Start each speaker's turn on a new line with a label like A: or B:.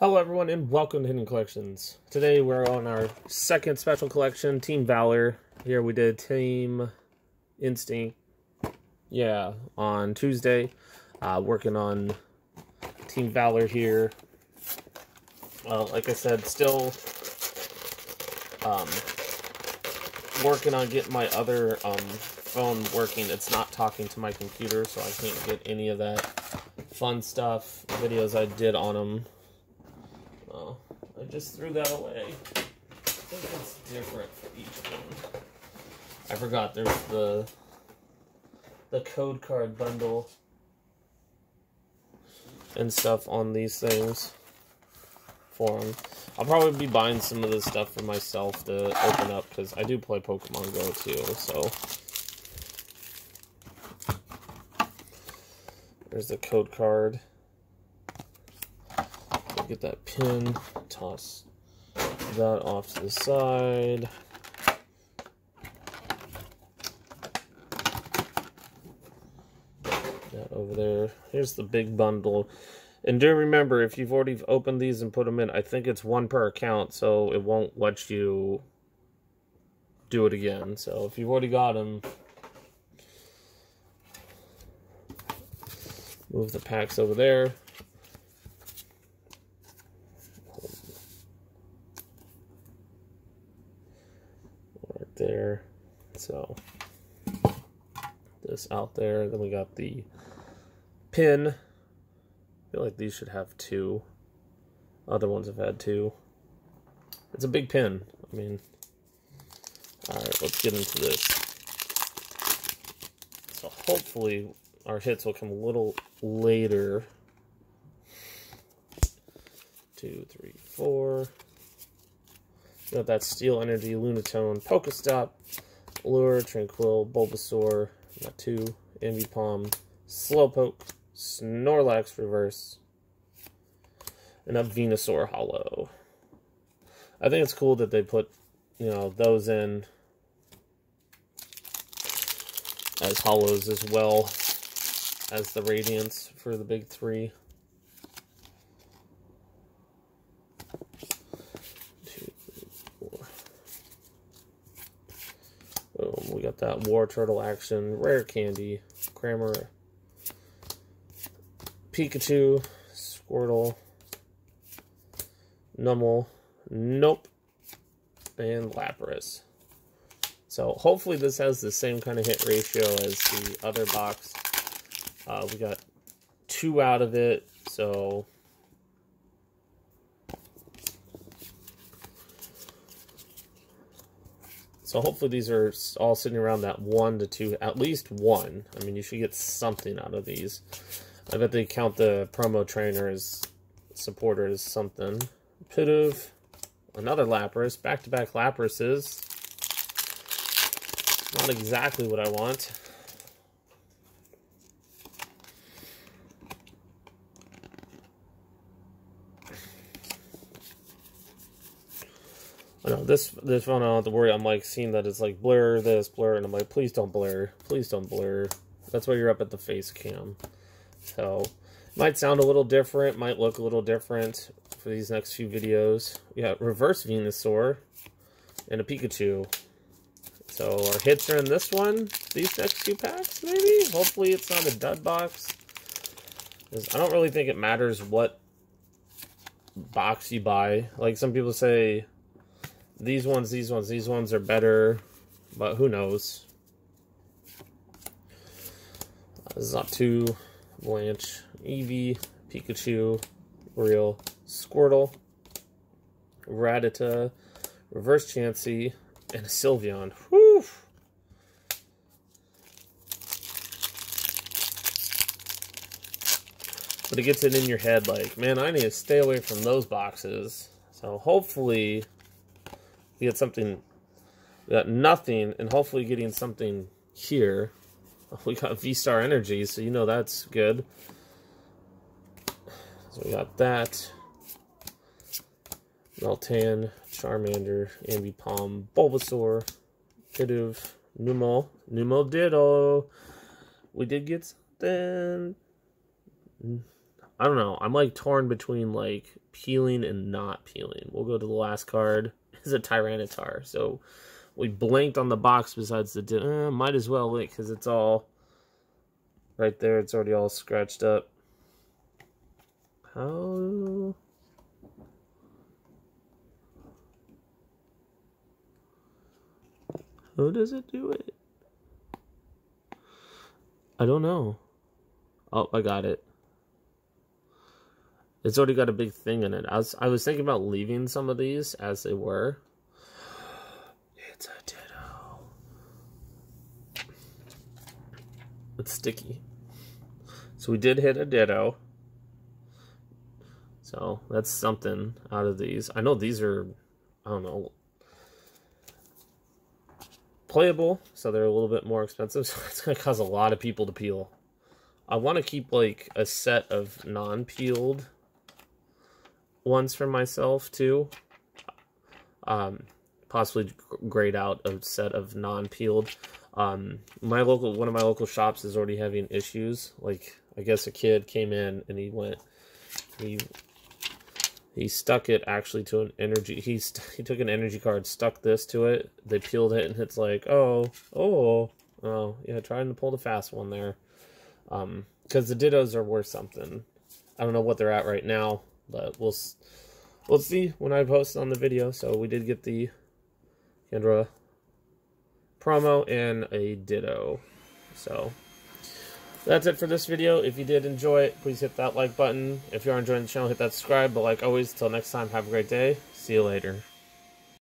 A: Hello everyone and welcome to Hidden Collections. Today we're on our second special collection, Team Valor. Here we did Team Instinct, yeah, on Tuesday. Uh, working on Team Valor here. Uh, like I said, still um, working on getting my other um, phone working. It's not talking to my computer, so I can't get any of that fun stuff, videos I did on them Oh, I just threw that away. I think it's different for each one. I forgot there's the the code card bundle and stuff on these things for them. I'll probably be buying some of this stuff for myself to open up because I do play Pokemon Go too, so. There's the code card get that pin, toss that off to the side. That over there. Here's the big bundle. And do remember, if you've already opened these and put them in, I think it's one per account, so it won't let you do it again. So if you've already got them, move the packs over there. There. So this out there. Then we got the pin. I feel like these should have two. Other ones have had two. It's a big pin. I mean, alright, let's get into this. So hopefully our hits will come a little later. Two, three, four. Got that Steel Energy, Lunatone, Pokestop, Lure, Tranquill, Bulbasaur, two, Ambipom, Slowpoke, Snorlax Reverse, and a Venusaur Hollow. I think it's cool that they put, you know, those in as hollows as well as the Radiance for the big three. We got that Wartortle action, Rare Candy, Kramer, Pikachu, Squirtle, Numel, Nope, and Lapras. So hopefully this has the same kind of hit ratio as the other box. Uh, we got two out of it, so So hopefully these are all sitting around that one to two, at least one. I mean, you should get something out of these. I bet they count the promo trainer as supporter as something. Pidove, another Lapras, back-to-back -back Laprases. Not exactly what I want. This this phone I don't have to worry. I'm like seeing that it's like blur this blur, and I'm like, please don't blur, please don't blur. That's why you're up at the face cam. So might sound a little different, might look a little different for these next few videos. We got reverse Venusaur and a Pikachu. So our hits are in this one, these next two packs, maybe. Hopefully it's not a dud box. I don't really think it matters what box you buy. Like some people say these ones, these ones, these ones are better, but who knows? Xatu, Blanche, Eevee, Pikachu, Real, Squirtle, Rattata, Reverse Chansey, and a Sylveon. Whew! But it gets it in your head like, man, I need to stay away from those boxes. So hopefully get something, we got nothing, and hopefully getting something here. We got V-Star Energy, so you know that's good. So we got that. Meltan, Charmander, Ambipom, Bulbasaur, Pidove, Numel, Numel Ditto. We did get something. I don't know. I'm like torn between like peeling and not peeling. We'll go to the last card. Is a Tyranitar. So we blinked on the box besides the... Uh, might as well wait because it's all... Right there, it's already all scratched up. How... Who does it do it? I don't know. Oh, I got it. It's already got a big thing in it. I was I was thinking about leaving some of these as they were. It's a ditto. It's sticky. So we did hit a ditto. So that's something out of these. I know these are, I don't know, playable, so they're a little bit more expensive. So it's going to cause a lot of people to peel. I want to keep like a set of non-peeled ones for myself too. Um, possibly grade out a set of non-peeled. Um, my local, one of my local shops is already having issues. Like, I guess a kid came in and he went, he, he stuck it actually to an energy, he, he took an energy card, stuck this to it, they peeled it, and it's like, oh, oh, oh, yeah, trying to pull the fast one there. Um, because the Dittos are worth something. I don't know what they're at right now. But we'll we'll see when I post on the video. So we did get the Candela promo and a Ditto. So that's it for this video. If you did enjoy it, please hit that like button. If you are enjoying the channel, hit that subscribe. But like always, till next time, have a great day. See you later.